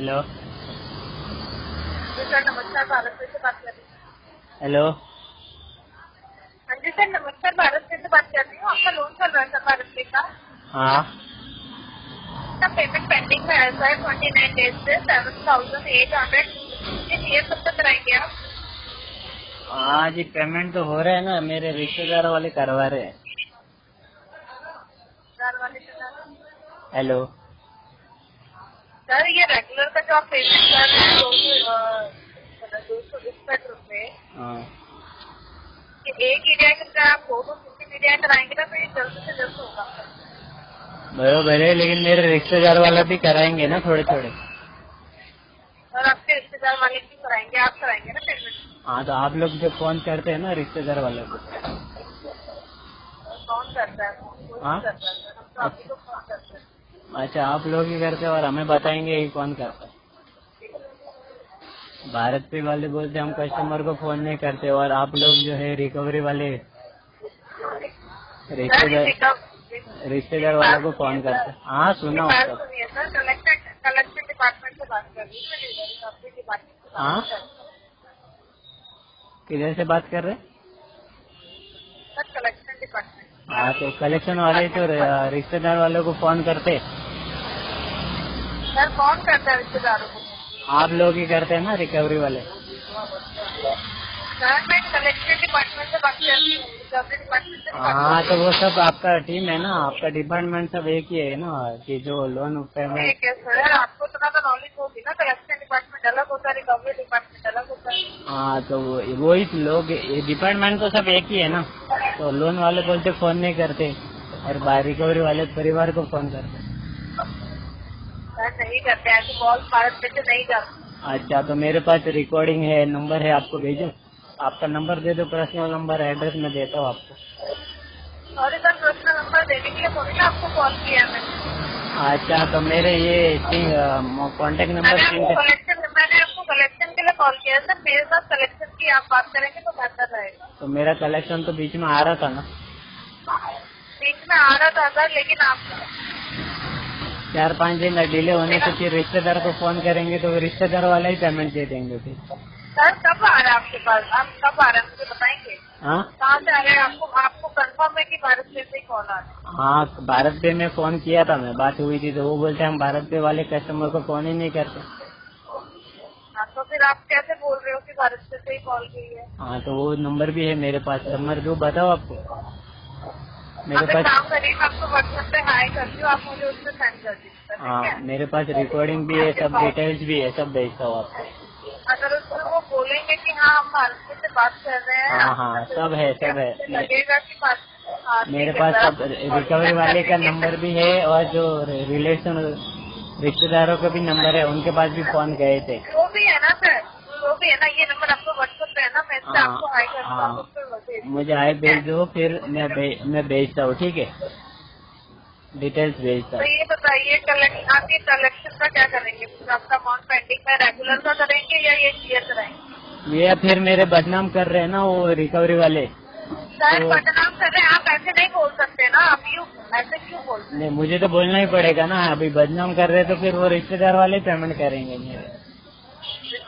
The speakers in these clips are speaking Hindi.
हेलो सर नमस्कार भारत से बात कर रही हूँ। हेलो हाँ जी सर नमस्कार भारत से बात कर रही हूँ। आपका लोन चल रहा है सर भारत पे का? हाँ। सर पेमेंट पेंडिंग में ऐसा है ट्वेंटी नाइन डेज़ से सेवन थाउज़ेंड एट हंड्रेड ये कब तक कराएँगे आप? हाँ जी पेमेंट तो हो रहा है ना मेरे रिश्तेदार वाले करवा रहे हैं। के हेलो सर ये रेगुलर का जो आप पेमेंट कर रहे हैं दो सौ इकसठ रूपए हाँ। एक एरिया के अंदर आप दो सौ फिफ्टी एरिया कराएँगे ना तो ये जल्द से जल्द होगा। बराबर है लेकिन मेरे रिश्तेदार वाला भी कराएँगे ना थोड़े थोड़े। और आपके रिश्तेदार वाले भी कराएँगे आप कराएँगे ना पेमेंट हाँ तो आप लोग जो फ़ोन करते हैं ना रिश्तेदार वाले को। कौन करता है? कोई हाँ? करता है? अच्छा आप लोग ही करते हैं और हमें बताएँगे कि कौन करता है। भारत पे वाले बोलते हम कस्टमर को फ़ोन नहीं करते और आप लोग जो है रिकवरी वाले रिश्तेदार रिश्तेदार वालों को फ़ोन करते हाँ। सुना। हूँ? किधर से बात कर रहे हैं? सर कलेक्शन डिपार्टमेंट हाँ तो कलेक्शन वाले तो रिश्तेदार वालों को फ़ोन करते हैं। सर कौन करता है रिश्तेदारों को? आप लोग ही करते हैं ना रिकवरी वाले। सर मैं कलेक्शन डिपार्टमेंट से बात कर हाँ तो वो सब आपका टीम है ना आपका डिपार्टमेंट सब एक ही है ना कि जो लोन पेमेंट ठीक है सर आपको इतना तो नॉलेज होगी ना कलेक्शन डिपार्टमेंट अलग होता है रिकवरी डिपार्टमेंट अलग होता है। हाँ तो वो वही लोग डिपार्टमेंट तो सब एक ही है ना तो लोन वाले बोलते फ़ोन नहीं करते और रिकवरी वाले परिवार को फ़ोन करते। नहीं करते ऐसे कॉल भारत पे से नहीं जाते। अच्छा तो मेरे पास रिकॉर्डिंग है नंबर है आपको भेजो। आपका नंबर दे दो पर्सनल नंबर एड्रेस मैं देता हूँ आपको। और सर पर्सनल नंबर देने के लिए थोड़ी ना आपको कॉल किया मैंने। अच्छा तो मेरे ये कॉन्टेक्ट नंबर कलेक्शन मैंने आपको कलेक्शन के लिए कॉल किया सर। मेरे साथ कलेक्शन की आप बात करेंगे तो बेहतर रहेगा। तो मेरा कलेक्शन तो बीच में आ रहा था ना? बीच में आ रहा था सर लेकिन आप चार पाँच दिन डिले होने से फिर रिश्तेदार को फ़ोन करेंगे तो वो रिश्तेदार वाला ही पेमेंट दे देंगे फिर। सर कब आ रहा है आपके पास? आप कब आ रहे हैं? मुझे बताएँगे। हाँ? कहाँ से आ रहे हैं? आपको आपको कंफर्म है कि भारत पे से ही कॉल आ रहा है? हाँ भारत पे में फ़ोन किया था मैं बात हुई थी तो वो बोलते हम भारत पे वाले कस्टमर को फ़ोन ही नहीं करते। हाँ, तो फिर आप कैसे बोल रहे हो कि भारत से ही कॉल की है? हाँ तो वो नंबर भी है मेरे पास। नंबर जो बताओ आपको। मेरे पास आपको व्हाट्सएप पे हाई करती हूँ आप मुझे उस पर सेंड कर दीजिए हाँ मेरे पास रिकॉर्डिंग भी है सब डिटेल्स भी है सब भेजता हूँ आपको। अगर उसमें वो बोलेंगे कि हाँ हम भारत से बात कर रहे हैं हाँ हाँ सब है सब है। लगेगा कि हाँ, मेरे पास सब रिकवरी वाले का नंबर भी है और जो रिलेशन रिश्तेदारों का भी नंबर है उनके पास भी फ़ोन गए थे। वो भी है ना सर वो भी है ना ये नंबर आपको व्हाट्सएप पे है ना मैं हाँ, आपको हाई करता हूँ मुझे आए भेज दो फिर मैं मैं भेजता हूँ ठीक है? डिटेल्स भेजता तो हूँ ये बताइए कलेक्शन आप ये कलेक्शन का क्या करेंगे? आपका अमाउंट पेंडिंग में रेगुलर का करेंगे या ये क्लियर कराएँगे? ये फिर मेरे बदनाम कर रहे हैं ना वो रिकवरी वाले। सर तो- बदनाम कर रहे हैं आप ऐसे नहीं बोल सकते ना आप क्यों ऐसे क्यों बोल नहीं मुझे तो बोलना ही पड़ेगा ना अभी बदनाम कर रहे तो फिर वो रिश्तेदार वाले पेमेंट करेंगे मेरे।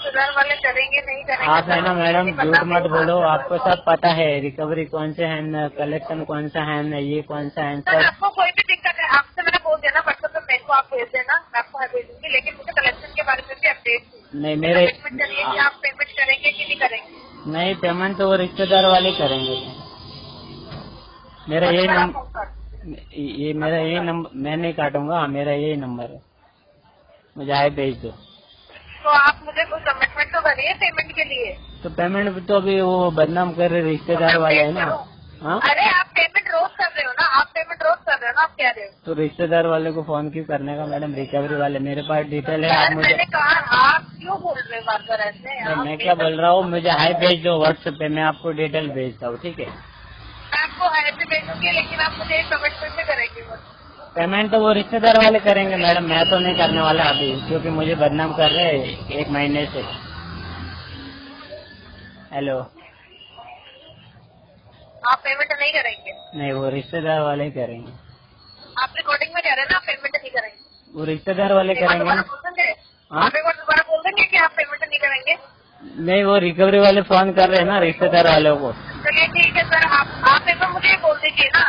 रिश्तेदार वाले करेंगे नहीं करेंगे आप है ना मैडम झूठ मत बोलो आपको सब पता है रिकवरी कौन से है कलेक्शन कौन सा है ये कौन सा है सर आपको कोई भी दिक्कत है आपसे मैंने बोल दिया ना व्हाट्सएप पे मेरे को आप भेज देना मैं आपको भेज दूँगी लेकिन मुझे कलेक्शन के बारे में भी अपडेट नहीं। मेरे आप पेमेंट करेंगे की नहीं करेंगे? नहीं पेमेंट तो वो रिश्तेदार वाले करेंगे। मेरा यही नंबर ये मेरा यही नंबर मैं नहीं काटूँगा हाँ, मेरा यही नंबर है। मुझे आए भेज दो। तो आप मुझे कुछ कमिटमेंट तो करिए पेमेंट के लिए। तो पेमेंट तो अभी वो बदनाम कर रहे रिश्तेदार वाले है ना। हाँ? अरे आप पेमेंट रोज कर रहे हो ना। आप पेमेंट रोज कर रहे हो ना आप कह रहे हो? तो रिश्तेदार वाले को फ़ोन क्यों करने का मैडम? रिकवरी वाले मेरे पास डिटेल है आप मुझे मैंने कहा आप क्यों बोल रहे हो ऐसे? मैं क्या बोल रहा हूँ? मुझे हाई भेज दो व्हाट्सएप पे मैं आपको डिटेल भेजता हूँ ठीक है? मैं आपको ऐसे भेजूँगी लेकिन आप मुझे कमिटमेंट करेंगे। पेमेंट तो वो रिश्तेदार वाले करेंगे मैडम मैं तो नहीं करने वाला अभी क्योंकि मुझे बदनाम कर रहे हैं एक महीने से। हेलो आप पेमेंट नहीं करेंगे? नहीं वो रिश्तेदार वाले ही करेंगे। आप रिकॉर्डिंग में कह रहे हैं ना आप पेमेंट नहीं करेंगे। वो रिश्तेदार वाले करेंगे? हाँ? आप एक बार दोबारा बोल देंगे कि आप पेमेंट नहीं करेंगे? नहीं वो रिकवरी वाले फ़ोन कर रहे हैं ना रिश्तेदार वालों को। चलिए ठीक है सर आप आप एक बार मुझे बोल दीजिए ना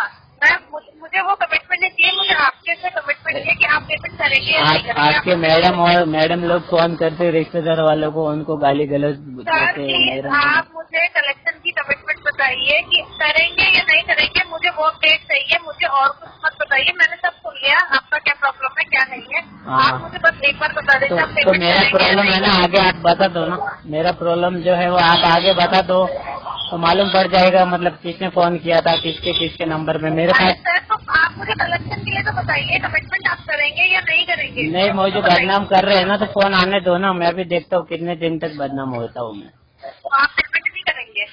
मुझ- वो कमिटमेंट नहीं चाहिए मुझे आपके से कमिटमेंट चाहिए कि आप पेमेंट करेंगे आपके मैडम और मैडम लोग फ़ोन करते रिश्तेदार वालों को उनको गाली गलत आप मुझे कलेक्शन की कमिटमेंट बताइए कि करेंगे या नहीं करेंगे मुझे वो अपडेट चाहिए मुझे और कुछ मत बताइए मैंने सब सुन लिया आपका क्या प्रॉब्लम है क्या नहीं है? हाँ। आप मुझे बस एक बार बता तो, दीजिए तो मेरा प्रॉब्लम है ना आगे आप बता दो ना। मेरा प्रॉब्लम जो है वो आप आगे बता दो तो मालूम पड़ जाएगा मतलब किसने फ़ोन किया था किसके किसके नंबर में। मेरे पास तो आप मुझे कलेक्शन के लिए तो बताइए कमिटमेंट आप करेंगे या नहीं करेंगे? नहीं मुझे बताइए। बदनाम कर रहे हैं ना तो फ़ोन आने दो ना मैं भी देखता हूँ कितने दिन तक बदनाम होता हूँ मैं। तो आप पेमेंट नहीं करेंगे?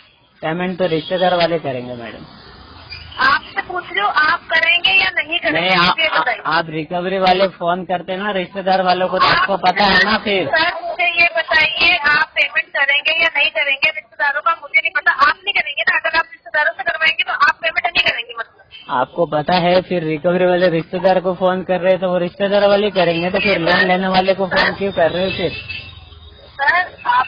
पेमेंट तो रिश्तेदार वाले करेंगे मैडम। आपसे पूछ रही हूँ आप करेंगे या नहीं करेंगे? नहीं आप बताइए। आप रिकवरी वाले फ़ोन करते ना रिश्तेदार वालों को तो आपको पता है ना फिर। सर मुझे ये बताइए आप पेमेंट करेंगे या नहीं करेंगे? रिश्तेदारों का मुझे नहीं पता आप नहीं करेंगे ना? अगर आप रिश्तेदारों से करवाएँगे तो आप पेमेंट नहीं करेंगे मतलब आपको पता है फिर रिकवरी वाले रिश्तेदार को फ़ोन कर रहे हैं तो वो रिश्तेदार वाले करेंगे तो फिर लोन लेने वाले को फ़ोन क्यों कर रहे हो फिर? सर आप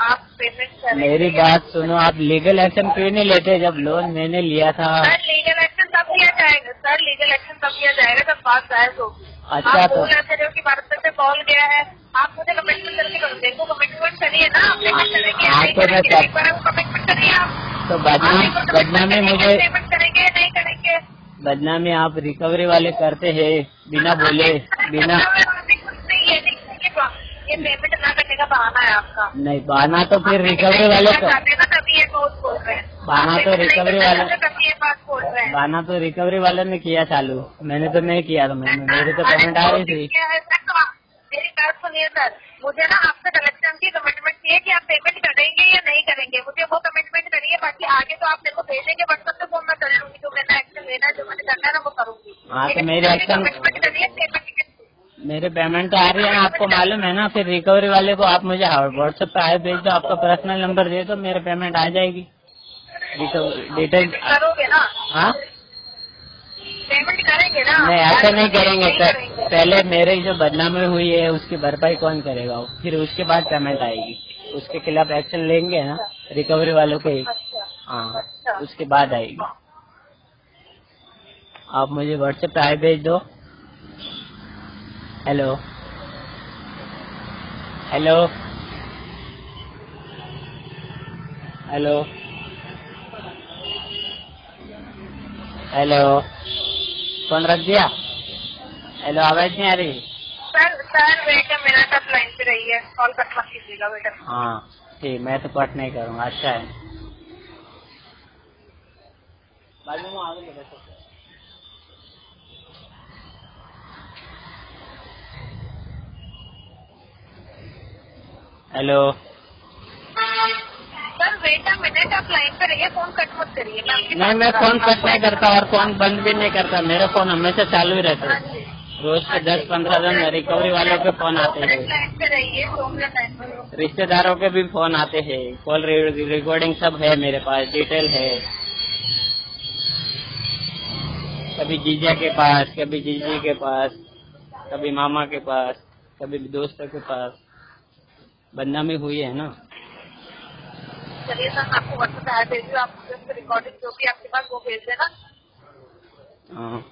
आप पेमेंट करेंगे। मेरी बात सुनो आप लीगल एक्शन क्यों नहीं लेते? जब लोन मैंने लिया था। सर लीगल एक्शन तब लिया जाएगा। सर लीगल एक्शन तब लिया जाएगा जब बात जायज़ होगी। अच्छा, तो- कि भारत से कॉल गया है। आप मुझे कमिटमेंट करके करो देखो कमिटमेंट करिए ना? आप पेमेंट करेंगे कमिटमेंट करिए आप। तो बदनाम बदनामी मुझे पेमेंट करेंगे नहीं बदनामी आप रिकवरी वाले करते हैं, बिना बोले, बिना ये पेमेंट नहीं, बहाना तो फिर रिकवरी वाले करना को चाहते ना तभी ये बात बोल रहे हैं बहाना तो करना वाले- बहाना तो रिकवरी वाले ने किया चालू। मैंने तो नहीं किया था, मैंने मेरी तो पेमेंट आ रही थी। मेरी बात सुनिए सर। मुझे ना आपसे कलेक्शन की कमिटमेंट चाहिए कि आप पेमेंट करेंगे या नहीं करेंगे? मुझे वो कमिटमेंट करिए बाकी आगे तो आप मेरे को भेजेंगे व्हाट्सएप पे फ़ोन मैं कर लूँगी जो मैंने एक्शन लेना जो मैंने करना है ना वो करूँगी। हाँ, तो मेरे पेमेंट मेरे पेमेंट तो आ रही है आपको मालूम है ना फिर रिकवरी वाले को आप मुझे व्हाट्सएप पे आए भेज दो आपका पर्सनल नंबर दे दो मेरे पेमेंट आ जाएगी। डिटेल करोगे ना? हाँ? पेमेंट करेंगे ना? नहीं ऐसा नहीं करेंगे सर। पहले मेरे जो बदनामी हुई है उसकी भरपाई कौन करेगा? फिर उसके बाद पेमेंट आएगी। उसके खिलाफ एक्शन लेंगे ना रिकवरी वालों के। हाँ उसके बाद आएगी। आप मुझे व्हाट्सएप पे आए भेज दो। Hello hello hello hello phone रख दिया? हेलो आवाज़ नहीं आ रही? सर सर बेटा मेरा सब लाइन पे रही है। कॉल कट मत कीजिएगा बेटा। हाँ ठीक मैं तो कट नहीं करूँगा अच्छा है। हेलो। वेट अ मिनट आप लाइन पे रहिए फ़ोन कट मत करिए। मैं नहीं मैं फ़ोन कट नहीं करता और फ़ोन बंद भी नहीं करता। मेरा फ़ोन हमेशा चालू ही रहता हाँ। है रोज के दस पंद्रह दिन रिकवरी वालों के फ़ोन आते हैं। रिश्तेदारों के भी फ़ोन आते हैं। कॉल रिकॉर्डिंग सब है मेरे पास डिटेल है। कभी जीजा के पास कभी जीजी के पास कभी मामा के पास कभी दोस्तों के पास। बदनामी हुई है ना? चलिए सर आपको व्हाट्सएप पे भेज आप रिकॉर्डिंग जो भी आपके पास वो भेज देना। हाँ।